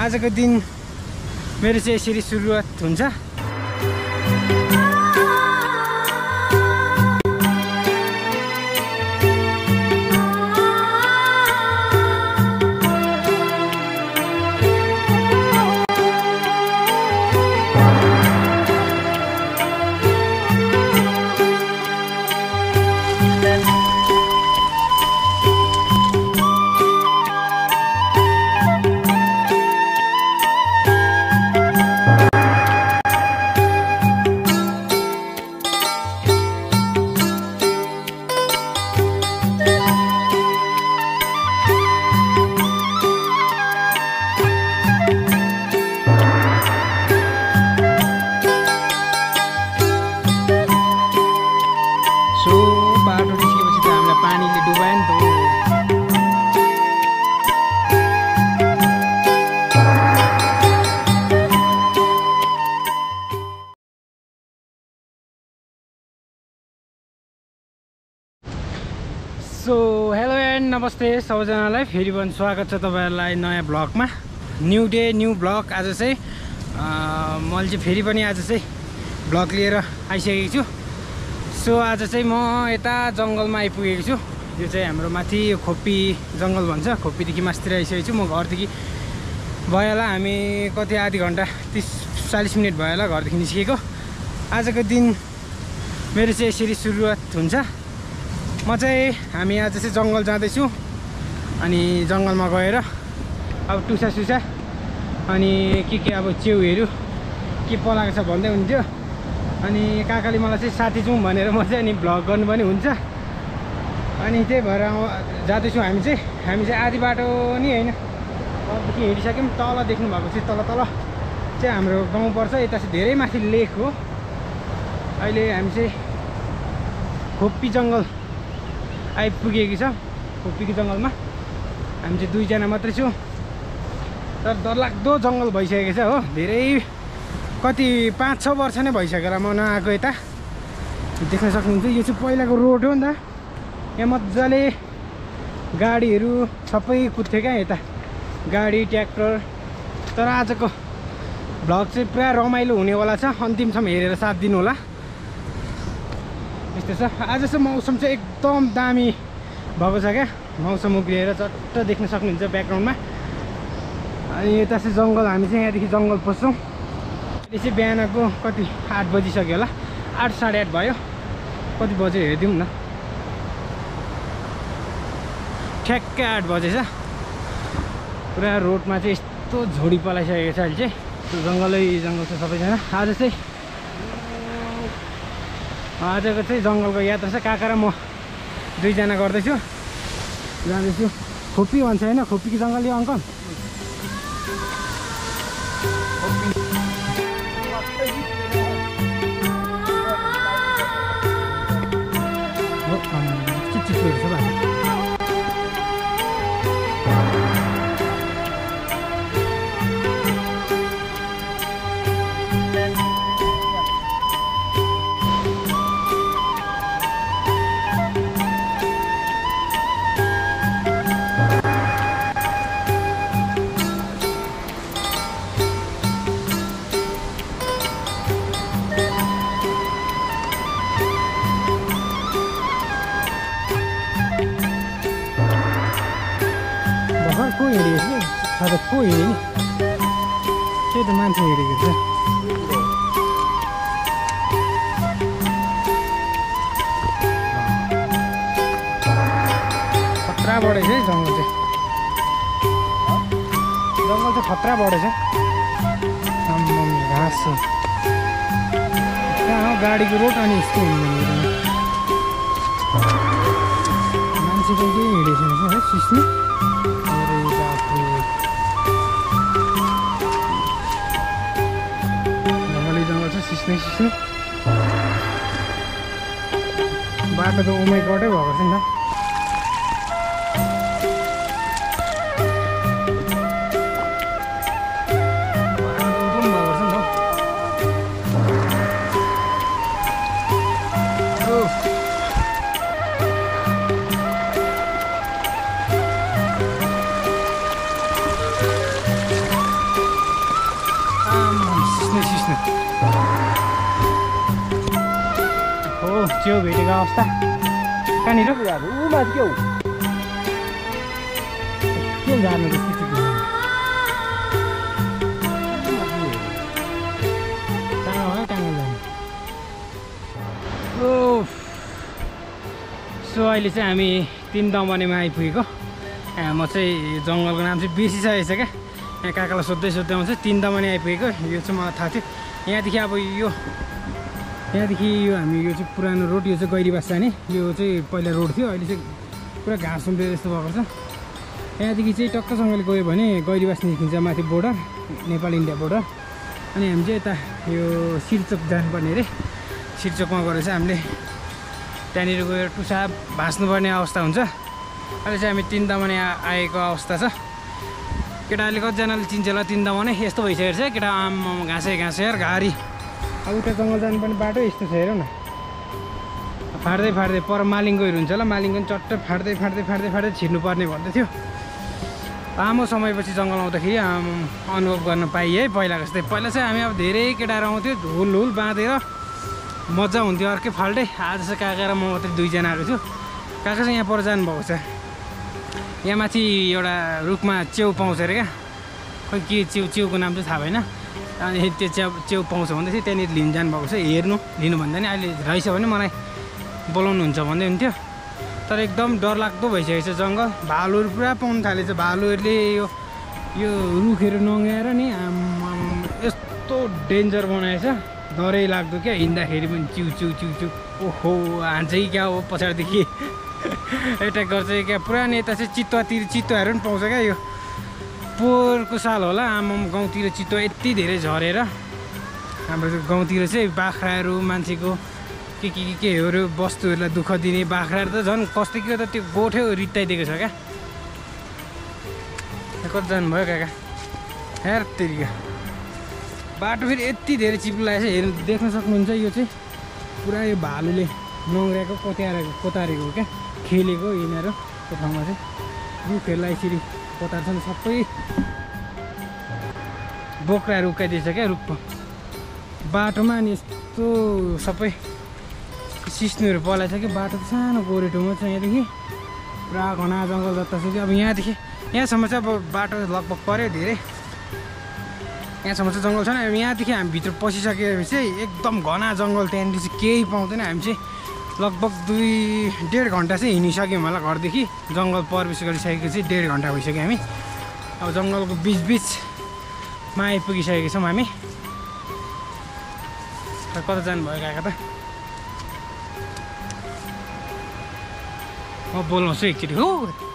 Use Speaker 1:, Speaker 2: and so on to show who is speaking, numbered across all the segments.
Speaker 1: आजको दिन मेरो चाहिँ यसरी सुरुवात हुन्छ। सो हेलो एन्ड नमस्ते सबैजनालाई। फेरि पनि स्वागत छ तपाईँहरूलाई नयाँ ब्लगमा। न्यु डे न्यू ब्लग आज चाहिँ मैले चाहिँ फेरि पनि आज चाहिँ ब्लग लिएर आइसकेको छु। सो आज चाहिँ म यता जङ्गलमा आइपुगेको छु। यो चाहिँ हाम्रो माथि यो खोप्पी जङ्गल भन्छ। खोप्पीदेखि मास्तिर आइसकेको छु। म घरदेखि भयो होला हामी कति आधी घन्टा तिस चालिस मिनट भयो होला घरदेखि निस्केको। आजको दिन मेरो चाहिँ यसरी सुरुवात हुन्छ। म चाहिँ हामी आज चाहिँ जङ्गल जाँदैछु। अनि जङ्गलमा गएर अब टुसा सुसा। अनि के के अब च्याउहरू के पलाएको छ भन्दै हुन्थ्यो अनि काकाले मलाई चाहिँ साथी जाउँ भनेर म चाहिँ अनि भ्लग गर्नु पनि हुन्छ। अनि त्यही भएर जाँदैछौँ हामी चाहिँ। हामी चाहिँ आधी बाटो नि होइन। घरदेखि हिँडिसक्यौँ तल देख्नु भएको चाहिँ तल तल। चाहिँ हाम्रो गाउँ पर्छ यता चाहिँ धेरै माथि लेक हो। अहिले हामी चाहिँ खोप्पी जङ्गल। आइपुगेको छ। खोप्पीको जङ्गलमा। हामी चाहिँ दुईजना मात्रै छु। तर डरलाग्दो जङ्गल भइसकेको छ हो। धेरै कति पाँच छ वर्ष नै भइसक्यो र म नआएको यता। देख्न सक्नुहुन्छ यो चाहिँ पहिलाको रोड हो नि त। यहाँ मजाले गाडीहरू सबै कुद्थ्यो क्या यता। गाडी ट्र्याक्टर। तर आजको भ्लग चाहिँ पुरा रमाइलो हुनेवाला छ। अन्तिमसम्म हेरेर साथ दिनु होला। यस्तो छ आज चाहिँ मौसम चाहिँ एकदम दामी भएको छ क्या। मौसम उक्लिएर चट्ट देख्न सक्नुहुन्छ ब्याकग्राउन्डमा अनि यता चाहिँ जङ्गल हामी चाहिँ यहाँदेखि जङ्गल पस्छौँ। अहिले चाहिँ बिहानको कति? आठ बजिसक्यो होला। आठ साढे आठ भयो। कति बज्यो हेरिदिउँ न। ठ्याक्कै आठ बजेछ पुरा रोडमा चाहिँ यस्तो झोडी पलाइसकेको छ अहिले चाहिँ। जङ्गलै जङ्गल छ सबैजना। आज चाहिँ आजको चाहिँ जङ्गलको यात्रा चाहिँ काका र म दुईजना गर्दैछु। जाँदैछु। खोप्पी भन्छ होइन? खोप्पीको जङ्गल यो अङ्कल? अँ, चिप्चिप्लोहरू छ चाहिँ के हिँडेछ है। सिस्नु जङ्गलै छ सिस्नै सिस्नु बाटो त उमै गटै भएको छ नि त अवस्था कहाँनिर?
Speaker 2: ऊ माथि हो
Speaker 1: के जानु। सो अहिले चाहिँ हामी तिन दमनेमा आइपुगेको। म चाहिँ जङ्गलको नाम चाहिँ बिर्सिसकेको छ क्या। यहाँ काकालाई सोध्दै सोध्दै आउँछ तिन दमने आइपुगेको। यो चाहिँ मलाई थाहा थियो। यहाँदेखि अब यो यहाँदेखि यो हामी यो चाहिँ पुरानो रोड यो चाहिँ गैरीबास जाने। यो चाहिँ पहिला रोड थियो अहिले चाहिँ पुरा घाँस उम्रिएर जस्तो भएको छ। यहाँदेखि चाहिँ टक्कसँगले गयो भने गैरीबास निस्किन्छ माथि बोर्डर नेपाल इन्डिया बोर्डर। अनि हामी चाहिँ यता यो सिरचोक जानुपर्ने अरे। सिरचोकमा गएर चाहिँ हामीले त्यहाँनिर गएर टुसा भाँच्नुपर्ने अवस्था हुन्छ। अहिले चाहिँ हामी तिन दमने आएको अवस्था छ। केटाहरूले कतिजनाले चिन्छ होला तिन दमने। यस्तो भइसकेको छ केटा आम घाँसे घाँसे घारी। अब उता जङ्गल जानुपर्ने बाटो यस्तो छ हेर न। फाट्दै फाट्दै पर मालिङगोहरू हुन्छ होला मालिङको पनि चट्ट फाट्दै फाट्दै फाट्दै फाट्दै छिर्नुपर्ने भन्दै थियो लामो समयपछि जङ्गल आउँदाखेरि अनुभव गर्न पाइयो है पहिलाको जस्तै। पहिला चाहिँ हामी अब धेरै केटाहरू आउँथ्यो हुल हुल बाँधेर मजा हुन्थ्यो अर्कै फाल्टै। आज चाहिँ काका र म मात्रै दुईजना आएको छु। काका चाहिँ यहाँ पर जानुभएको छ। यहाँ माथि एउटा रुखमा च्याउ पाउँछ अरे क्या? खोइ के च्याउ च्याउको नाम चाहिँ थाहा भएन। अनि त्यो च्याउ च्याउ पाउँछ भन्दै थियो त्यहाँनिर लिनु जानुभएको छ। हेर्नु लिनुभन्दा नि अहिले रहेछ भने मलाई बोलाउनुहुन्छ भन्दै हुन्थ्यो। तर एकदम डरलाग्दो भइसकेको छ जङ्गल। भालुहरू पुरा पाउनु थालेछ। भालुहरूले यो यो रुखहरू नङ्गाएर नि यस्तो डेन्जर बनाएछ। डरै लाग्दो क्या हिँड्दाखेरि पनि चिउ चिउ चिउ चिउ। ओहो हान्छ कि क्या हो पछाडिदेखि? एट्याक गर्छ क्या? पुरानो यता चाहिँ चितुवातिर चितुवाहरू पनि पाउँछ क्या यो। पोहोरको साल होला। आमाम गाउँतिर चितुवा यति धेरै झरेर। हाम्रो गाउँतिर चाहिँ बाख्राहरू मान्छेको के के के केहरू वस्तुहरूलाई दुःख दिने बाख्राहरू त झन् कस्तो के त त्यो गोठै रित्ताइदिएको छ क्या। कति जानुभयो काका? हेर तेरिका बाटो फेरि यति धेरै चिप्लो लागेको छ हेर्नु देख्न सक्नुहुन्छ यो चाहिँ। पुरा यो भालुले नङ्ग्राएको कोत्याएको कोतारेको क्या। खेलेको यिनीहरू। त्यो ठाउँमा चाहिँ। रुखहरूलाई यसरी कोतार्छन् सबै। बोक्राहरू उकाइदिएछ क्या रुखको बाटोमा अनि यस्तो सबै सिस्नुहरू पलाएछ कि बाटो त सानो गोरेटोमा छ यहाँदेखि। पुरा घना जङ्गल जता छ कि अब यहाँदेखि यहाँसम्म चाहिँ अब बाटो लगभग पऱ्यो धेरै। यहाँसम्म चाहिँ जङ्गल छैन अब यहाँदेखि हामी भित्र पसिसकेपछि एकदम घना जङ्गल त्यहाँनिर चाहिँ केही पाउँदैन। हामी चाहिँ लगभग दुई डेढ घन्टा चाहिँ हिँडिसक्यौँ होला घरदेखि। जङ्गल प्रवेश गरिसकेको चाहिँ डेढ घन्टा भइसक्यो हामी। अब जङ्गलको बिच बिचमा आइपुगिसकेको छौँ हामी। कता जानुभयो काका त? म बोलाउँछु एकचोटि। हो।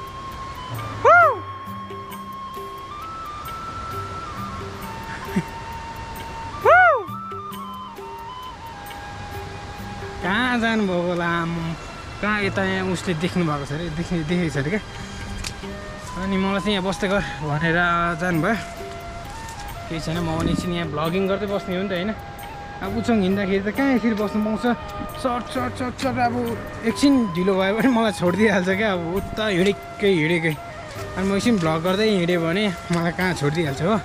Speaker 1: कहाँ यता यहाँ उसले देख्नु भएको छ अरे? देख्ने देखेको छ अरे क्या? अनि मलाई चाहिँ यहाँ बस्दै गर भनेर जानुभयो। केही छैन म पनि एकछिन यहाँ भ्लगिङ गर्दै बस्ने हो नि त होइन? अब उसँग हिँड्दाखेरि त कहाँ यसरी बस्नु पाउँछ? सर्ट सर्ट सर्ट सर्ट अब एकछिन ढिलो भयो भने मलाई छोडिदिइहाल्छ क्या? अब उता हिँडेकै हिँडेकै। अनि म एकछिन भ्लग गर्दै हिँडेँ भने मलाई कहाँ छोडिदिइहाल्छ हो?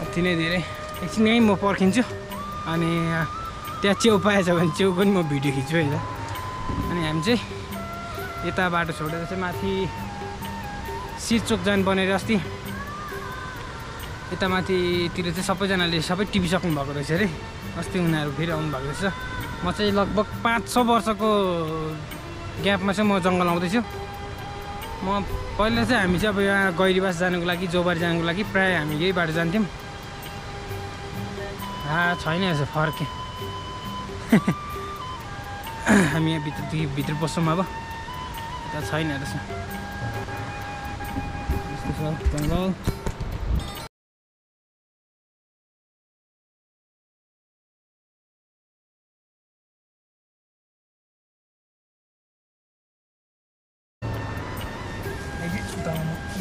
Speaker 1: अति नै धेरै। एकछिन यहीँ म पर्खिन्छु। अनि त्यहाँ च्याउ पाएछ भने च्याउको नि म भिडियो खिच्छु है हामी चाहिँ यता बाटो छोडेर चाहिँ माथि सिरचोक जानुपर्ने अरे अस्ति यता माथितिर चाहिँ सबैजनाले सबै टिभी सक्नु भएको रहेछ अरे। अस्ति उनीहरू फेरि आउनु भएको रहेछ। म चाहिँ लगभग पाँच छ वर्षको ग्यापमा चाहिँ म जङ्गल आउँदैछु। म पहिला चाहिँ हामी चाहिँ अब यहाँ गैरीबास जानुको लागि जोबारी जानुको लागि प्रायः हामी यही बाटो जान्थ्यौँ। हा छैन रहेछ फर्के। हामी यहाँ भित्रदेखि भित्र बस्छौँ अब। यता छैन रहेछ। यस्तो छ जङ्गल।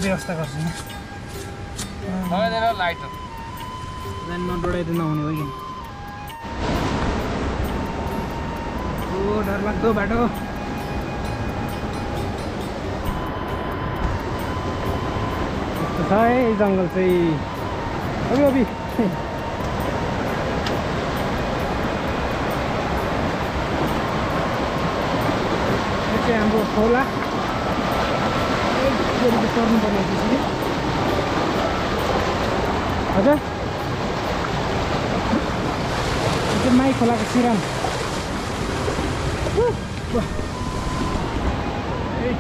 Speaker 1: व्यवस्था गर्छु डरलाग्दो बाटो यस्तो छ है जङ्गल चाहिँ। अबि अबि खोला। एकचोटि पर्नुपर्ने त्यसरी। हजुर। यो चाहिँ माई खोलाको सिरान उह, वाह। ए।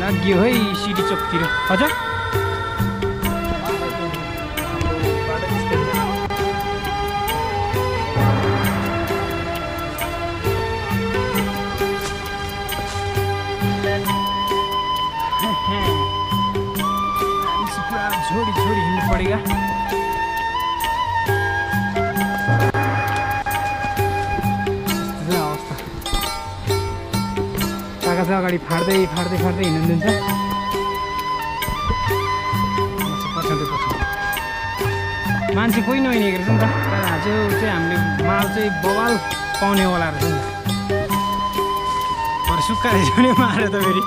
Speaker 1: लाग्यो है सिडी अगाडि फाड्दै फाड्दै फाड्दै हिँड्नु दिन्छ मान्छे कोही नहिँडेको रहेछ नि त। आज चाहिँ हामीले माल चाहिँ बवाल पाउनेवाला रहेछ नि भरे सुक्खा रहेछ भने मारेर त फेरि।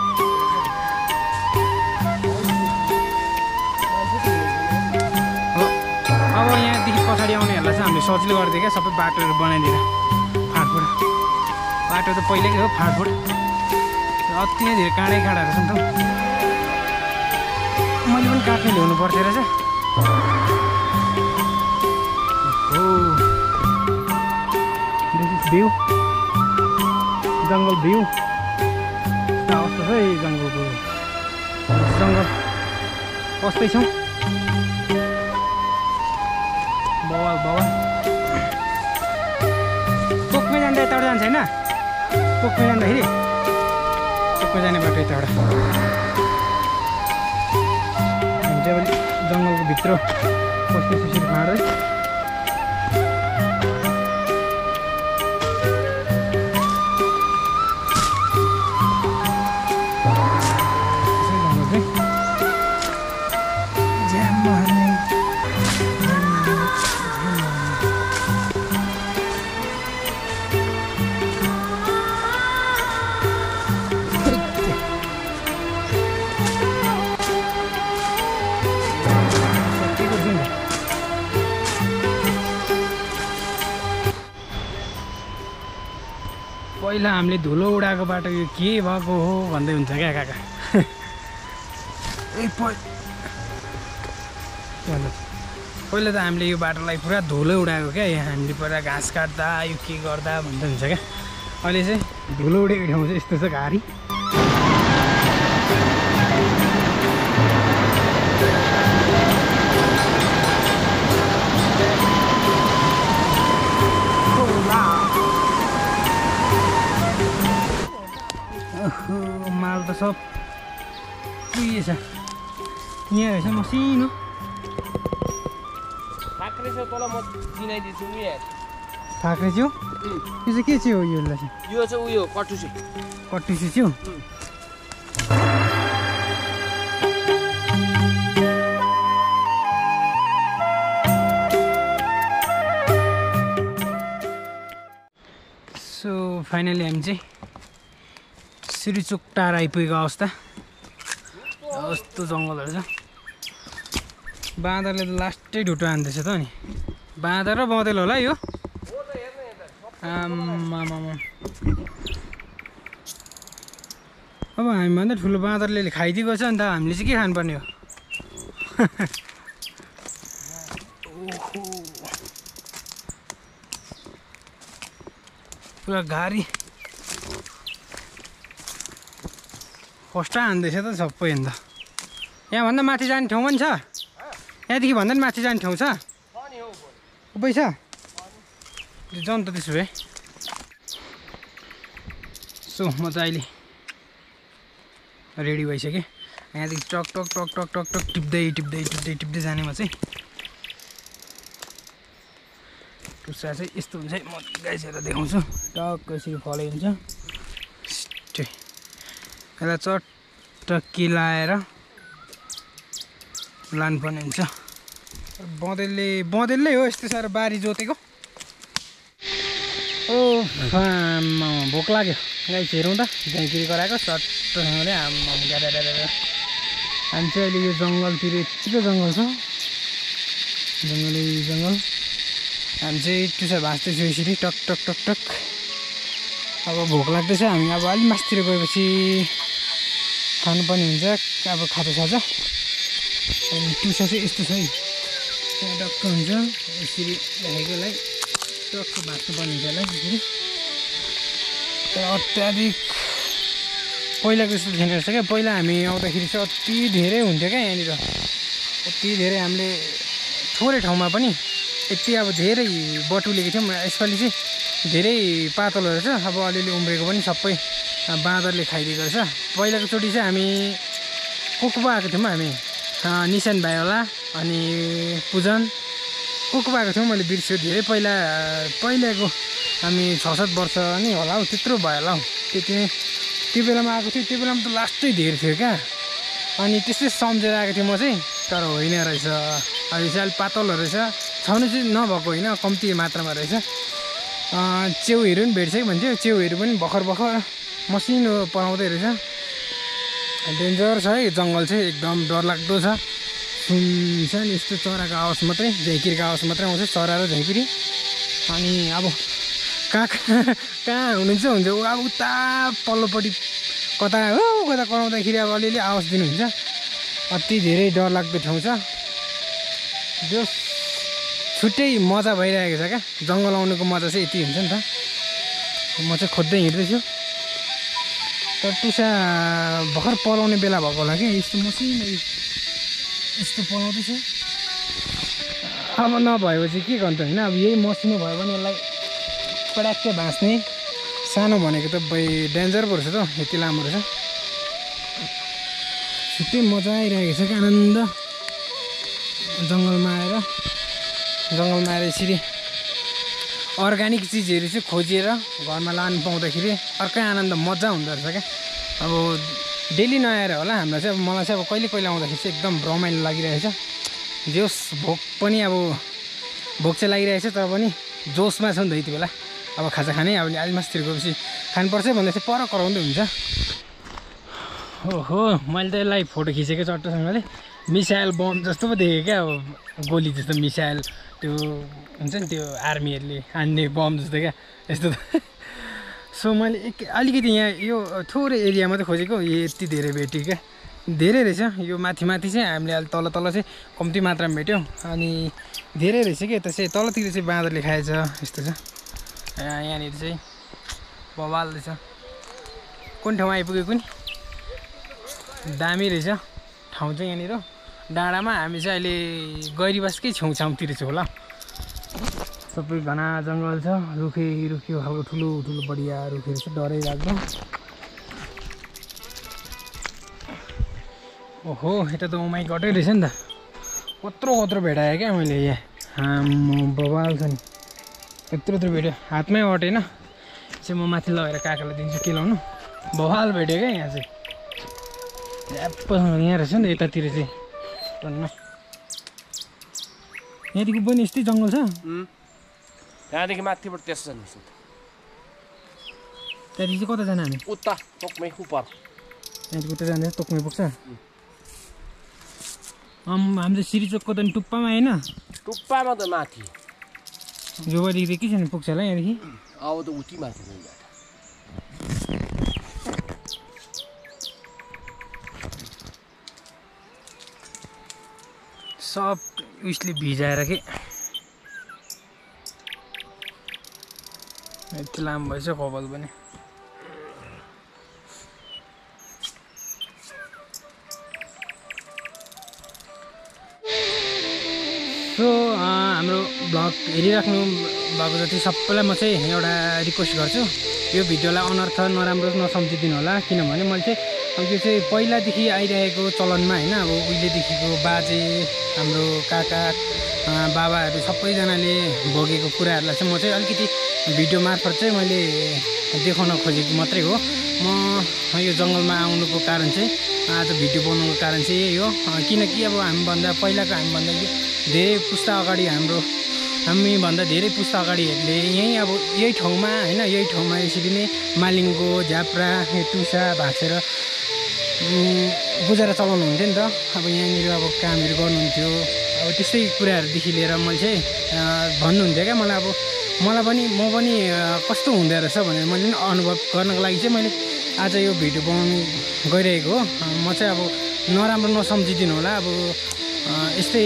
Speaker 1: अब यहाँदेखि पछाडि आउनेहरूलाई चाहिँ हामीले सजिलो गरिदियो क्या। सबै बाटोहरू बनाइदिएर। फाँडफुँड बाटो त पहिल्यैकै हो फाँडफुँड अति नै धेरै काँडै काँडा रहेछ नि त। मैले पनि काट्ने ल्याउनु पर्थ्यो रहेछ। भ्यू। जङ्गल भ्यू। अवस्था छ है जङ्गलको? जङ्गल। पस्दैछौँ बवाल बवाल। पोकमै जाँदा यताबाट जान्छ होइन? पोकमै जाँदाखेरि पोकमै जाने बाटो यताबाट अब जङ्गलको भित्र पस्दै त्यसरी फाँड्दै हामीले धुलो उडाएको बाटो यो के भएको हो भन्दै हुन्छ क्या काका? ए? पहिला त हामीले यो बाटोलाई पुरा धुलो उडाएको क्या यहाँ हामीले पुरा घाँस काट्दा यो के गर्दा भन्दै हुन्छ क्या? अहिले चाहिँ धुलो उडेको ठाउँ चाहिँ यस्तो छ घारी। सब उयो छ यहाँ रहेछ मसिनो फाक्रे च्याउ यो चाहिँ के चाहिँ हो यो चाहिँ
Speaker 2: यो चाहिँ उयो कटुसी
Speaker 1: कटुसी च्याउ सो फाइनली हामी चाहिँ श्रीचोक टार आइपुगेको अवस्था। कस्तो जङ्गलहरू छ। बाँदरले त लास्टै ढुटो हान्दैछ त नि बाँदर र बँदेल होला यो। आमामामा अब हामीभन्दा ठुलो बाँदरले खाइदिएको छ अन्त हामीले चाहिँ के खानुपर्ने हो? पुरा गाडी फस्टा हान्दैछ त सबै अन्त यहाँभन्दा माथि जाने ठाउँ पनि छ? यहाँदेखि भन्दा पनि माथि जाने ठाउँ छ? उबै छ? जाउँ त त्यसो भए। सो म चाहिँ अहिले रेडी भइसकेँ। यहाँदेखि टक टक टक टक टक टक टिप्दै टिप्दै टिप्दै टिप्दै जाने म चाहिँ। टुसा चाहिँ यस्तो हुन्छ है म गाइसकेर देखाउँछु। टक्क यसरी फलै हुन्छ। यसलाई चट्टक्की लाएर लानुपर्ने हुन्छ। बँदेलले बँदेलले हो यस्तो साह्रो बारी जोतेको। ओ आम्मा, भोक लाग्यो। गाई हेरौँ त झ्याङ्किरी कराएको चट्टसँगले आम्माम ग्यारेर हामी चाहिँ अहिले यो जङ्गलतिर यत्तिको जङ्गल छ। जङ्गलै जङ्गल। हामी चाहिँ टुसा भाँच्दैछौँ यसरी टक टक टक टक। अब भोक लाग्दैछ हामी अब अलिक मासतिर गएपछि खानुपर्ने हुन्छ। अब खाजा खाजा अनि टुसा चाहिँ यस्तो छ है। त्यहाँ टक्क हुन्छ। यसरी राखेकोलाई टक्क भाँच्नुपर्ने हुन्छ यसलाई यसरी तर अत्याधिक पहिलाको जस्तो थिएन रहेछ क्या। पहिला हामी आउँदाखेरि चाहिँ अति धेरै हुन्थ्यो क्या यहाँनिर। अति धेरै हामीले थोरै ठाउँमा पनि यति अब धेरै बटुलेको थियौँ। यसपालि चाहिँ धेरै पातलो रहेछ। अब अलिअलि उम्रेको पनि सबै। बाँदरले खाइदिएको रहेछ। पहिलाको चोटि चाहिँ हामी को को पो आएको थियौँ हामी। निशान भाइ होला अनि पूजन। को को आएको थियौँ मैले बिर्सियो धेरै। पहिला पहिलाको हामी छ सात वर्ष नि होला हौ त्यत्रो भयो होला हौ। त्यति नै। त्यो बेलामा आएको थियो त्यो बेलामा त लास्टै धेरै थियो क्या। अनि त्यस्तै सम्झेर आएको थिएँ म चाहिँ तर होइन रहेछ। अहिले चाहिँ अलिक पातलो रहेछ। छनु चाहिँ नभएको होइन कम्ती मात्रामा रहेछ। च्याउहरू पनि भेट्छ कि भन्थ्यो। च्याउहरू पनि भर्खर भर्खर मसिनो पलाउँदै रहेछ। डेन्जर छ है जङ्गल चाहिँ एकदम डरलाग्दो छ। सुनसान यस्तो चराको आवाज मात्रै झैँकिरीको आवाज मात्रै आउँछ चरा र झैँकिरी अनि अब कहाँ कहाँ हुनुहुन्छ हुन्छ? ऊ अब उता पल्लोपट्टि कता हो कता कराउँदाखेरि अब अलिअलि आवाज दिनुहुन्छ। अति धेरै डरलाग्दो ठाउँ छ। जो छुट्टै मजा भइरहेको छ क्या। जङ्गल आउनुको मजा चाहिँ यति हुन्छ नि त। म चाहिँ खोज्दै हिँड्दैछु। तर टुसा भर्खर पलाउने बेला भएको होला कि यस्तो मसिनो यस्तो पलाउँदैछ। अब नभएपछि के गर्नु त होइन? अब यही मसिनो भयो भने यसलाई पड्याक्कै भाँच्ने। सानो भनेको त बै डेन्जर पो रहेछ त यति लामो रहेछ। छुट्टै मजा आइरहेको छ आनन्द। जङ्गलमा आएर जङ्गलमा आएर यसरी अर्ग्यानिक चिजहरू चाहिँ खोजेर घरमा लानु पाउँदाखेरि अर्कै आनन्द मजा हुँदो रहेछ क्या। अब डेली नआएर होला हामीलाई चाहिँ अब मलाई चाहिँ अब कहिले कहिले आउँदाखेरि चाहिँ एकदम रमाइलो लागिरहेछ। जोस् भोक पनि अब भोक चाहिँ लागिरहेछ तर पनि जोसमा छ नि त यति बेला अब खाजा खाने अब अलि मासतिर गएपछि खानुपर्छ भन्दा चाहिँ पर कराउँदै हुन्छ। ओहो मैले त यसलाई फोटो खिचेको चट्टसँगले। मिसाइल बम जस्तो पो देखेँ क्या अब गोली जस्तो मिसाइल त्यो हुन्छ नि त्यो आर्मीहरूले हान्ने बम जस्तो क्या यस्तो सो मैले एक अलिकति यहाँ यो थोरै एरिया मात्रै खोजेको यति धेरै भेट्यो क्या धेरै रहेछ। यो माथि माथि चाहिँ हामीले अहिले तल तल चाहिँ कम्ती मात्रामा भेट्यौँ। अनि धेरै रहेछ कि यता चाहिँ तलतिर चाहिँ बाँदरले खाएछ यस्तो छ। यहाँ- यहाँनिर चाहिँ बवाल रहेछ। कुन ठाउँमा आइपुग्यो कुनि? दामी रहेछ। ठाउँ चाहिँ यहाँनिर डाँडामा हामी चाहिँ अहिले गैरीबासकै छेउछाउतिर छु होला। सबै घना जङ्गल छ। रुखे रुखियो खालको ठुलो ठुलो बढिया रुखहरू छ डरै लाग्दो ओहो यता त उमाइ गटै रहेछ नि त। कत्रो कत्रो भेटाएँ क्या मैले यहाँ। आम्मो बबाल छ नि। यत्रो यत्रो भेट्यो। हातमै अटेन। चाहिँ म माथि लगेर काकालाई दिन्छु केलाउनु बवाल भेट्यो क्या यहाँ चाहिँ। यहाँ रहेछ नि त यतातिर चाहिँ। यहाँदेखि पनि यस्तै जङ्गल छ.
Speaker 2: त्यहाँदेखि माथिबाट त्यस जानुहोस् न
Speaker 1: त्यहाँदेखि चाहिँ कता जाने हामी?
Speaker 2: उता टोकमै उपर।
Speaker 1: यहाँदेखि उता जाँदैछ तोक्मै पुग्छ? अम् हामी त सिरिचोकको त टुप्पामा होइन।
Speaker 2: टुप्पामा त माथि।
Speaker 1: जोबादेखि त के छैन पुग्छ होला यहाँदेखि?
Speaker 2: अब त उति माथि
Speaker 1: सब उयसले भिजाएर के? लामो भएछ कपाल पनि। सो हाम्रो भ्लग हेरिराख्नु भएको जति सबैलाई म चाहिँ एउटा रिक्वेस्ट गर्छु यो भिडियोलाई अनर्थ नराम्रो नसम्झिदिनु होला किनभने मैले चाहिँ अब यो चाहिँ पहिलादेखि आइरहेको चलनमा होइन अब उहिलेदेखिको बाजे हाम्रो काका बाबाहरू सबैजनाले भोगेको कुराहरूलाई चाहिँ म चाहिँ अलिकति भिडियो मार्फत चाहिँ मैले देखाउन खोजेको मात्रै हो। म यो जङ्गलमा आउनुको कारण चाहिँ आज भिडियो बनाउनुको कारण चाहिँ यही हो। किनकि अब हामीभन्दा पहिलाको हामीभन्दा धेरै पुस्ता अगाडि हाम्रो हामीभन्दा धेरै पुस्ता अगाडिहरूले यहीँ अब यही ठाउँमा होइन यही ठाउँमा यसरी नै मालिङ्गो झ्याप्रा टुसा भाँसेर गुजारा चलाउनु हुन्थ्यो नि त। अब यहाँनिर अब कामहरू गर्नुहुन्थ्यो। अब त्यस्तै कुराहरूदेखि लिएर मैले चाहिँ भन्नुहुन्थ्यो क्या मलाई अब। मलाई पनि म पनि कस्तो हुँदो रहेछ भनेर मैले पनि अनुभव गर्नको लागि चाहिँ मैले आज यो भिडियो बनाउनु गइरहेको हो। म चाहिँ अब नराम्रो नसम्झिदिनु होला। अब यस्तै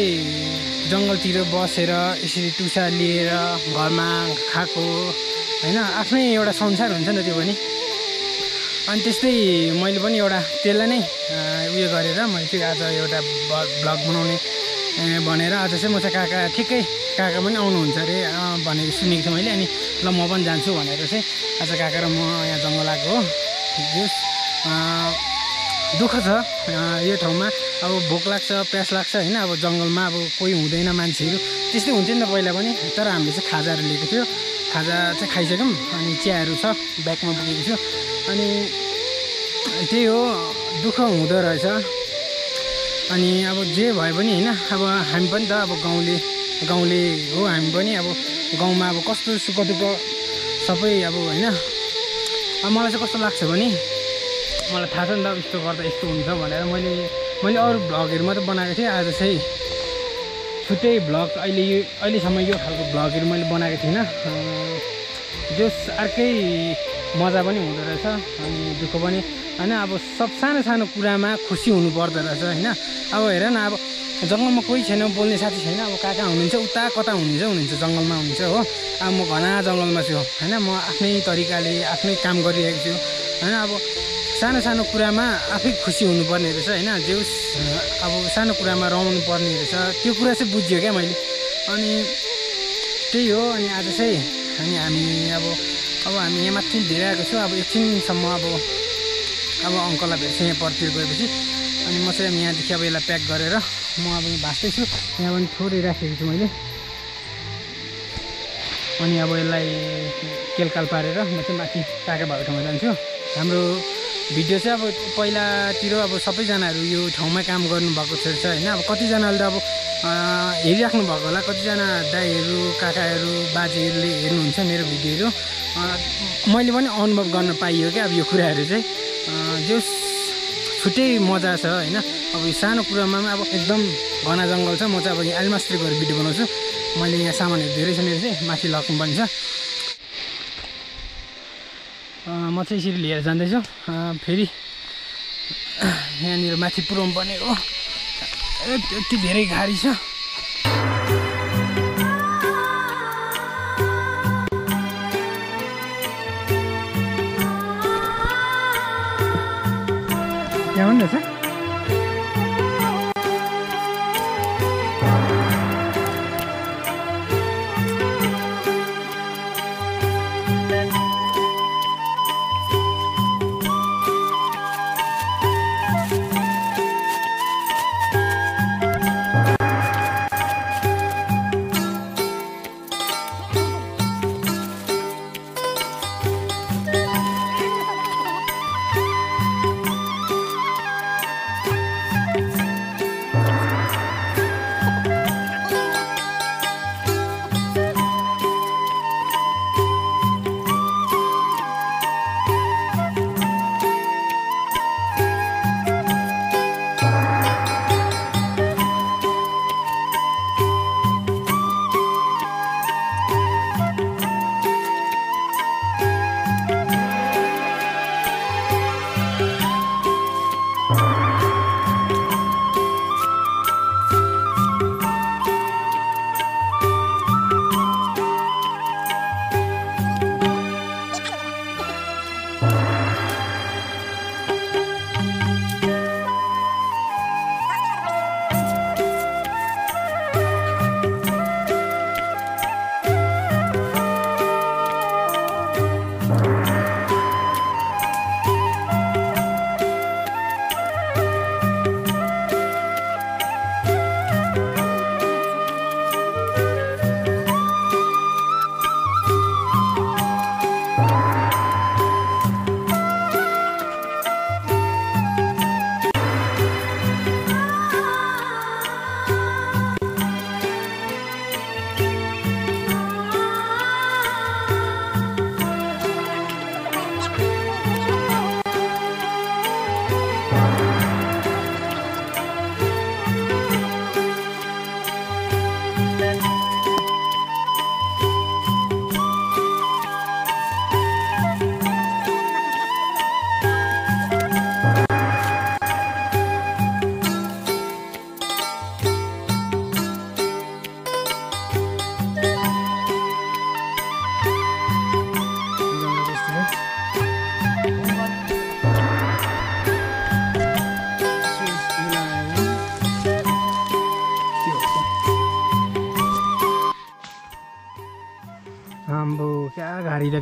Speaker 1: जङ्गलतिर बसेर यसरी टुसा लिएर घरमा खाएको होइन? आफ्नै एउटा संसार हुन्छ नि त त्यो पनि। अनि त्यस्तै मैले पनि एउटा त्यसलाई नै उयो गरेर मैले चाहिँ आज एउटा ब- भ्लग बनाउने भनेर आज चाहिँ म चाहिँ काका ठिकै काका पनि आउनुहुन्छ अरे भनेको सुनेको थिएँ मैले। अनि ल म पनि जान्छु भनेर चाहिँ आज काका र म यहाँ जङ्गल आएको हो। दुःख छ यो ठाउँमा। अब भोक लाग्छ प्यास लाग्छ होइन? अब जङ्गलमा अब कोही हुँदैन मान्छेहरू। त्यस्तै हुन्थ्यो नि त पहिला पनि तर हामीले चाहिँ खाजाहरू लिएको थियो। खाजा चाहिँ खाइसक्यौँ अनि चियाहरू छ ब्यागमा बोकेको छु। अनि त्यही हो दुःख हुँदो रहेछ। अनि अब जे भए पनि होइन अब हामी पनि त अब गाउँले गाउँले हो हामी पनि अब गाउँमा अब कस्तो सुख दुःख सबै अब होइन। अब मलाई चाहिँ कस्तो लाग्छ भने मलाई थाहा छ नि त यस्तो गर्दा यस्तो हुन्छ भनेर मैले मैले अरू भ्लगहरू मात्रै बनाएको थिएँ आज चाहिँ छुट्टै भ्लग अहिले यो अहिलेसम्म यो खालको भ्लगहरू मैले बनाएको थिइनँ। जस अर्कै मजा पनि हुँदो रहेछ। अनि दुःख पनि। होइन अब सब सानो सानो कुरामा खुसी हुनु पर्दो रहेछ होइन? अब हेर न अब जङ्गलमा कोही छैन बोल्ने साथी छैन अब कहाँ कहाँ हुनुहुन्छ? उता कता हुनुहुन्छ हुनुहुन्छ जङ्गलमा हुनुहुन्छ हो। अब म घना जङ्गलमा छु होइन? म आफ्नै तरिकाले आफ्नै काम गरिरहेको छु। होइन अब सानो सानो कुरामा आफै खुसी हुनुपर्ने रहेछ होइन? जे अब सानो कुरामा रमाउनु पर्ने रहेछ। त्यो कुरा चाहिँ बुझ्यो क्या मैले। अनि त्यही हो अनि आज चाहिँ अनि हामी अब अब हामी यहाँ माथि धेरै छु। अब एकछिनसम्म अब अब अङ्कललाई भेट्छु यहाँ परतिर गएपछि। अनि म चाहिँ यहाँदेखि अब यसलाई प्याक गरेर म अब यहाँ भाँच्दैछु यहाँ पनि थोरै राखेको छु मैले। अनि अब यसलाई केलकाल पारेर म चाहिँ माथि काका भएको ठाउँमा जान्छु। हाम्रो भिडियो चाहिँ अब पहिलातिर अब सबैजनाहरू यो ठाउँमै काम गर्नुभएको छ होइन? अब कतिजनाले त अब हेरिराख्नु भएको होला। कतिजना दाईहरू काकाहरू बाजेहरूले हेर्नुहुन्छ मेरो भिडियोहरू। मैले पनि अनुभव गर्न पाइयो क्या अब यो कुराहरू चाहिँ। जो छुट्टै मजा छ होइन? अब यो सानो कुरामा पनि अब एकदम घना जङ्गल छ। म चाहिँ अब यहाँ आलमास्त्री भिडियो बनाउँछु। मैले यहाँ सामानहरू धेरै छ मेरो चाहिँ। माथि लग्नु पनि छ अँ, म चाहिँ यसरी लिएर जाँदैछु। फेरि यहाँनिर माथि पुऱ्याउनु पर्ने हो यति धेरै गाडी छ।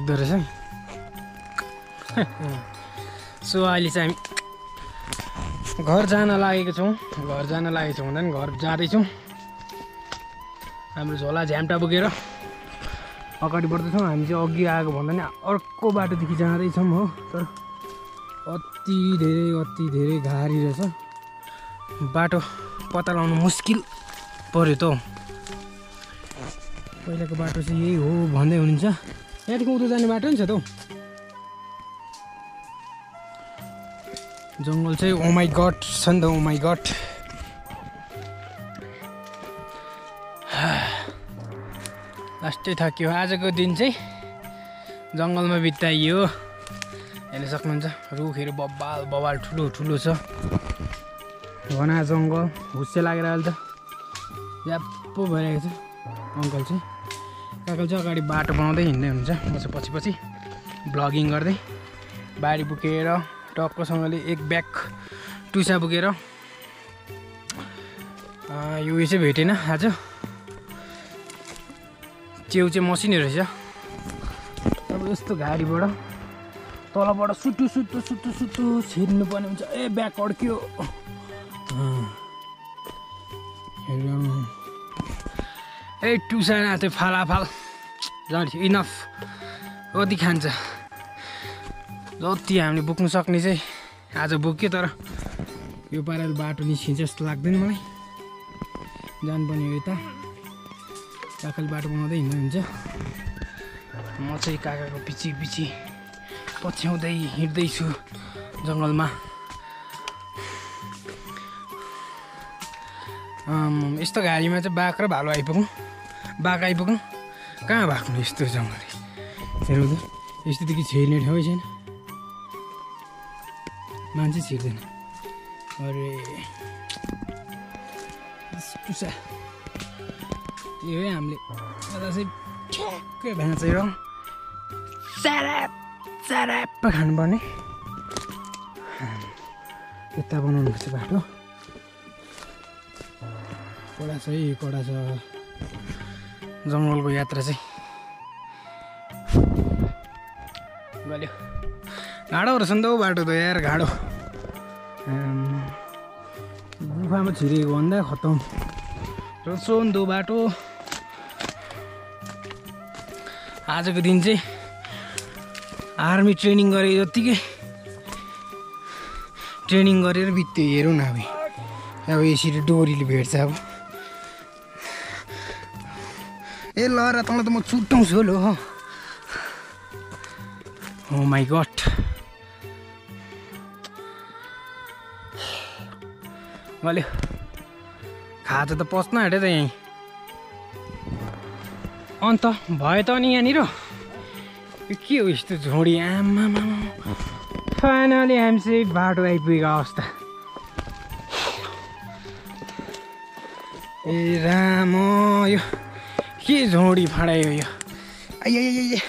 Speaker 1: राख्दो रहेछ सो अहिले चाहिँ हामी घर जान लागेको छौँ। घर जान लागेको छौँ भन्दा पनि घर जाँदैछौँ। हाम्रो झोला झ्याम्टा बोकेर अगाडि बढ्दैछौँ। हामी चाहिँ अघि आएको भन्दा नि अर्को बाटोदेखि जाँदैछौँ हो। तर अति धेरै अति धेरै गाडी रहेछ। बाटो पत्ता लगाउनु मुस्किल पऱ्यो त हौ। पहिलाको बाटो चाहिँ यही हो भन्दै हुनुहुन्छ। यहाँदेखि उँधो जाने बाटो नि छ त हौ। जङ्गल चाहिँ ओमाई गट छ नि त ओमाई गट लास्टै थक्यो। आजको दिन चाहिँ जङ्गलमा बिताइयो। हेर्न सक्नुहुन्छ रुखहरू बब्बाल बबाल ठुलो ठुलो छ। घना जङ्गल हुस्से लागेर अहिले त याप्पो भइरहेको छ अङ्कल चाहिँ। काकल चाहिँ अगाडि बाटो बनाउँदै हिँड्दै हुनुहुन्छ म चाहिँ पछि पछि ब्लगिङ गर्दै बारी बोकेर टक्कसँगले एक ब्याग टुसा बोकेर यो उयो चाहिँ भेटेन आज। च्याउ चाहिँ मसिनै रहेछ। अब यस्तो गाडीबाट तलबाट सुटु सुटु सुटु सुटु छिर्नु पर्ने हुन्छ। ए ब्याग अड्क्यो। ए टुसा त्यो फालाफाल झन् इनफ कति खान्छ जति हामीले बोक्नु सक्ने चाहिँ आज बोक्यो तर यो पाराले बाटो निस्किन्छ जस्तो लाग्दैन मलाई जानुपर्ने हो यता काकाले बाटो बनाउँदै हिँड्दै हुन्छ म चाहिँ काकाको पछि पछि पछ्याउँदै हिँड्दैछु जङ्गलमा यस्तो गाडीमा चाहिँ बाघ र भालु आइपुग्नु बाघ आइपुग्नु। कहाँ भाग्नु यस्तो जङ्गल? हेरौँ त यस्तोदेखि छिर्ने ठाउँ छैन। मान्छे छिर्दैन। अरे टुसा यो है हामीले चाहिँ ठ्याक्कै भाँचेर स्याराप स्याराप खानुपर्ने। यता बनाउनुपर्छ बाटो। कडा छ है कडा छ। जङ्गलको यात्रा चाहिँ। गल्यो गाडो रहेछ नि त हौ बाटो त यार आम्म, गुफामा छिरेको भन्दा खतम। र सोन्दो बाटो। आजको दिन चाहिँ आर्मी ट्रेनिङ गरे जत्तिकै। ट्रेनिङ गरेर बित्यो हेरौँ न अब अब यसरी डोरीले भेट्छ अब। ए ल र तँलाई त म छुट्याउँछु लो हो। माई गट गल्यो खाजा त पस्न आँट्यो त यहीँ। अन्त भयो त अनि यहाँनिर। के हो यस्तो झोडी? आमामा फाइनली हामी चाहिँ बाटो आइपुगेको अवस्था। ए राम यो के झोडी फाडायो यो? आइया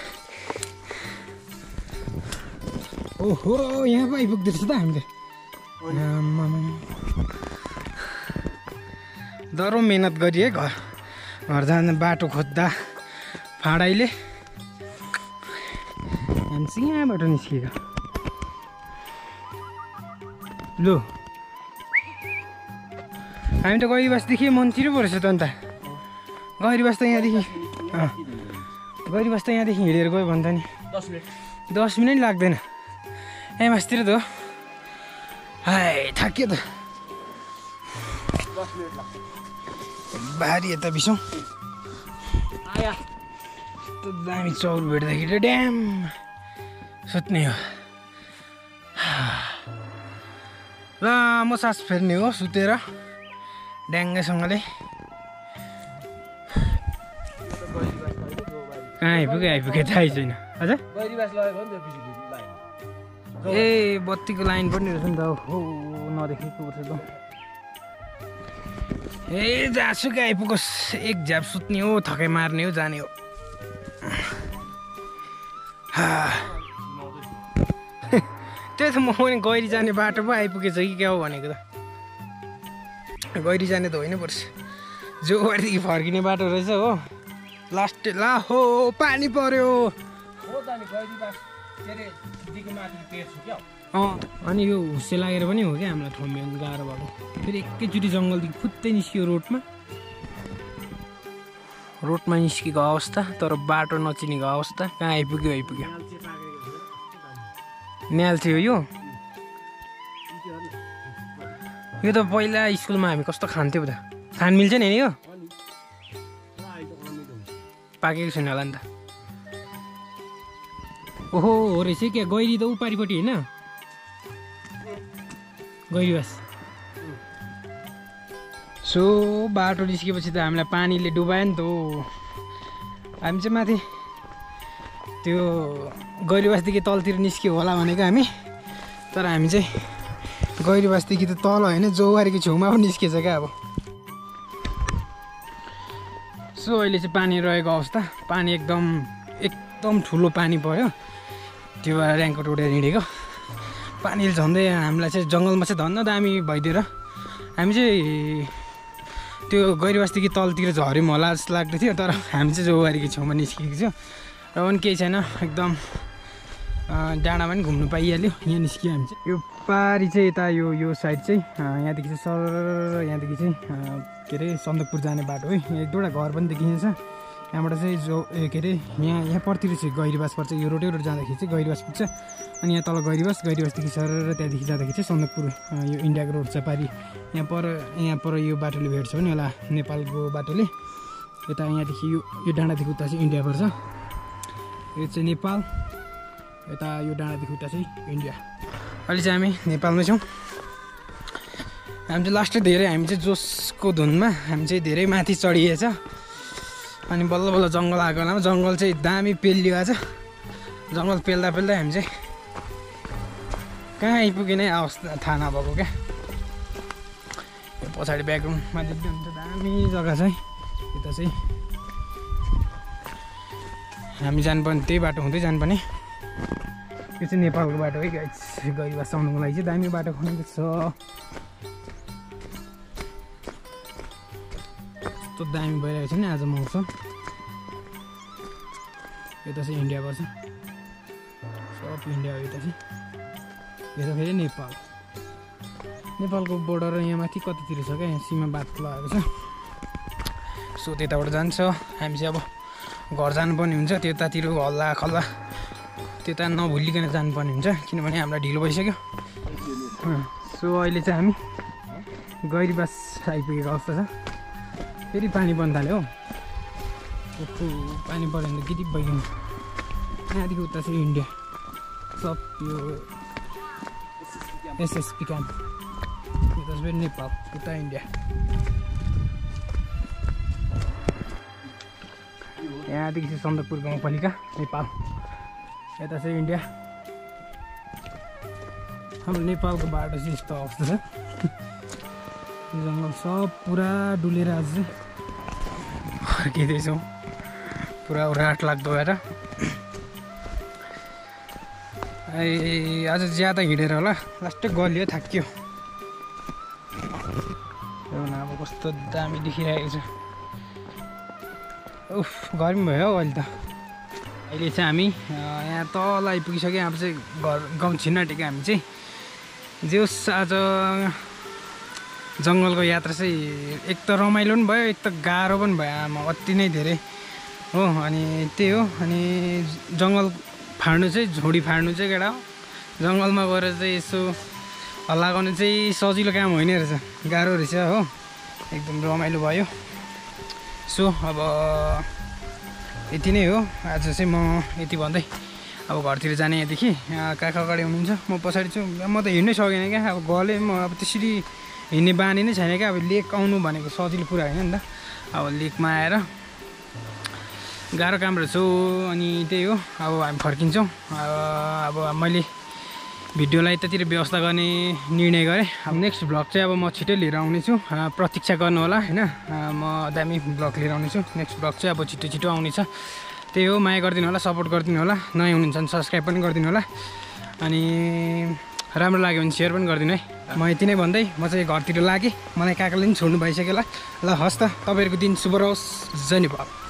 Speaker 1: ओहो यहाँ पो आइपुग्दो रहेछ त हामीले दह्रो मिहिनेत गरी है घर। घर जाने बाटो खोज्दा फाँडाइले। हामी चाहिँ यहाँबाट निस्किएको लु। हामी त गैरीबासदेखि मन्तिर पो रहेछ त अन्त। गैरीबास त यहाँदेखि अँ गैरीबास त यहाँदेखि हिँडेर गयो भने त नि।
Speaker 2: दस मिनट।
Speaker 1: लाग्दैन। ए मासतिर त हो हाई थाक्यो त। भारी यता बिसौँ।
Speaker 2: आया।
Speaker 1: त दामी चौर भेट्दाखेरि ड्याम। सुत्ने हो। लामो सास फेर्ने हो सुतेर ड्याङ्गैसँगले। कहाँ आइपुग्यो आइपुग्यो थाहै छैन। हजुर ए बत्तीको लाइन पनि रहेछ नि त हो नदेखेको त। ए जहाँसुकै आइपुगोस्। एक झ्याप सुत्ने हो थकाइ मार्ने हो जाने हो। त्यही त म पनि गैरी जाने बाटो पो आइपुगेछ कि क्या हो भनेको त। गैरी जाने त होइन पर्छ। जोगढीदेखि फर्किने बाटो रहेछ हो। लास्ट ला हो पानी पर्यो। अँ अनि यो हुस्से लागेर पनि हो क्या हामीलाई ठाउँ भ्याउनु गाह्रो भएको फेरि एकैचोटि जङ्गलदेखि फुत्तै निस्कियो रोडमा। रोडमा निस्केको अवस्था तर बाटो नचिनेको अवस्था कहाँ आइपुग्यो आइपुग्यो। न्याल थियो यो। यो त पहिला स्कुलमा हामी कस्तो खान्थ्यौँ त? खान मिल्छ नि यो? पाकेको छैन होला नि त। ओहो हो रहेछ क्या गैरी त उपारिपट्टि होइन? गैरीवास सो बाटो निस्केपछि त हामीलाई पानीले डुबायो नि त हामी चाहिँ माथि त्यो गैरीवासदेखि तलतिर निस्क्यो होला भनेको हामी। तर हामी चाहिँ गैरीवासदेखि त तल होइन जौवारीको छेउमा पनि निस्केछ क्या अब। सो अहिले चाहिँ पानी रहेको अवस्था। पानी एकदम एकदम ठुलो पानी पऱ्यो त्यो भएर ऱ्याङ्कोट उडेर हिँडेको। पानीले झन्डै हामीलाई चाहिँ जङ्गलमा चाहिँ धन्न दामी भइदिएर। हामी चाहिँ त्यो गैरीवासदेखि तलतिर झऱ्यौँ होला जस्तो लाग्दै थियो तर हामी चाहिँ जौवारीको छेउमा निस्केको थियो र पनि केही छैन एकदम डाँडामा पनि घुम्नु पाइहाल्यो। यहाँ निस्क्यो हामी चाहिँ। यो पारी चाहिँ यता यो यो साइड चाहिँ यहाँदेखि चाहिँ सर यहाँदेखि चाहिँ के अरे सन्दकपुर जाने बाटो है। एक दुईवटा घर पनि देखिन्छ। यहाँबाट चाहिँ जो के अरे यहाँ यहाँ पर्तिर चाहिँ गैरीबास पर्छ। यो रोडै रोड जाँदाखेरि चाहिँ गैरीबास पुग्छ। अनि यहाँ तल गैरीबास गैरीबासदेखि सर त्यहाँदेखि जाँदाखेरि चाहिँ सन्दकपुर यो इन्डियाको रोड छ पारि। यहाँ पर यहाँ पर यो बाटोले भेट्छ भने होला नेपालको बाटोले। यता यहाँदेखि यो यो डाँडादेखि उता चाहिँ इन्डिया पर्छ। यो चाहिँ नेपाल यता यो डाँडादेखि उता चाहिँ इन्डिया। अहिले चाहिँ हामी नेपालमै छौँ। हामी चाहिँ लास्टै धेरै हामी चाहिँ जोसको धुनमा हामी चाहिँ धेरै माथि चढिएछ। अनि बल्ल बल्ल जङ्गल आएको बेलामा जङ्गल चाहिँ दामी पेलियो आज जङ्गल पेल्दा पेल्दै हामी चाहिँ कहाँ आइपुग्यो नै अवस्था थाहा नभएको क्या। पछाडि ब्याकग्राउन्डमा देख्दै हुन्छ दामी जग्गा छ है। यता चाहिँ हामी जानुपर्ने त्यही बाटो हुँदै जानुपर्ने। यो चाहिँ नेपालको बाटो है गाइस गैरीबास आउनुको लागि चाहिँ दामी बाटो खनेको छ। कस्तो दामी भइरहेको छ नि आज मौसम। यता चाहिँ इन्डिया पर्छ सब इन्डिया हो यता चाहिँ। यता फेरि नेपाल। नेपालको बोर्डर यहाँ माथि कतितिर छ क्या? यहाँ सीमा बात लगाएको छ। सो त्यताबाट जान्छ। हामी चाहिँ अब घर जानुपर्ने हुन्छ। त्यतातिर हल्ला खल्ला। त्यता नभुलिकन जानुपर्ने हुन्छ किनभने हामीलाई ढिलो भइसक्यो। सो अहिले चाहिँ हामी गैरीबास आइपुगेको अवस्था छ। फेरि पानी पर्न थाल्यो हो। पानी पऱ्यो भने त गिटी भइगयो। यहाँदेखि उता चाहिँ इन्डिया। सब यो एसएसपी क्याम्प। फेरि नेपाल उता इन्डिया। यहाँदेखि चाहिँ सन्दकपुर गाउँपालिका नेपाल। यता चाहिँ इन्डिया। हाम्रो नेपालको बाटो चाहिँ यस्तो अवस्था छ। जङ्गल सब पुरा डुलेर आज चाहिँ फर्किँदैछौँ। पुरा राट लाग्दो भएर। ए आज ज्यादा हिँडेर होला। लास्टै गलियो थाकियो। अब कस्तो दामी देखिरहेको छ। उफ गर्मी भयो हौ अहिले त। अहिले चाहिँ हामी यहाँ तल आइपुगिसक्यो अब चाहिँ घर गाउँ छिन्नाटेको हामी चाहिँ। जे होस् आज जङ्गलको यात्रा चाहिँ एक त रमाइलो पनि भयो एक त गाह्रो पनि भयो आमा अति नै धेरै। हो अनि त्यही हो अनि जङ्गल फाड्नु चाहिँ झोडी फाड्नु चाहिँ केटा हो। जङ्गलमा गएर चाहिँ यसो हल्ला गर्नु चाहिँ सजिलो काम होइन रहेछ गाह्रो रहेछ हो। एकदम रमाइलो भयो। सो अब यति नै हो। आज चाहिँ म यति भन्दै अब घरतिर जाने यहाँदेखि यहाँ काका अगाडि हुनुहुन्छ? म पछाडि छु। म त हिँड्नै सकेन क्या। अब गलेँ म अब त्यसरी हिँड्ने बानी नै छैन क्या। अब लेक आउनु भनेको सजिलो कुरा होइन नि त। अब लेकमा आएर गाह्रो काम रहेछ अनि त्यही हो। अब हामी फर्किन्छौँ। अब मैले भिडियोलाई यतातिर व्यवस्था गर्ने निर्णय गरेँ। अब नेक्स्ट भ्लग चाहिँ अब म छिटै लिएर आउनेछु। प्रतीक्षा गर्नु होला होइन म दामी भ्लग लिएर आउनेछु। नेक्स्ट भ्लग चाहिँ अब छिटो छिटो आउनेछ। त्यही हो माया गरिदिनु होला सपोर्ट गरिदिनु होला नयाँ हुनुहुन्छ भने सब्सक्राइब पनि गरिदिनु होला अनि राम्रो लाग्यो भने सेयर पनि गरिदिनु है। म यति नै भन्दै म चाहिँ घरतिर लागेँ। मलाई काकाले पनि छोड्नु भइसक्यो होला ल हस् त तपाईँहरूको दिन शुभ रहोस्। नेपाल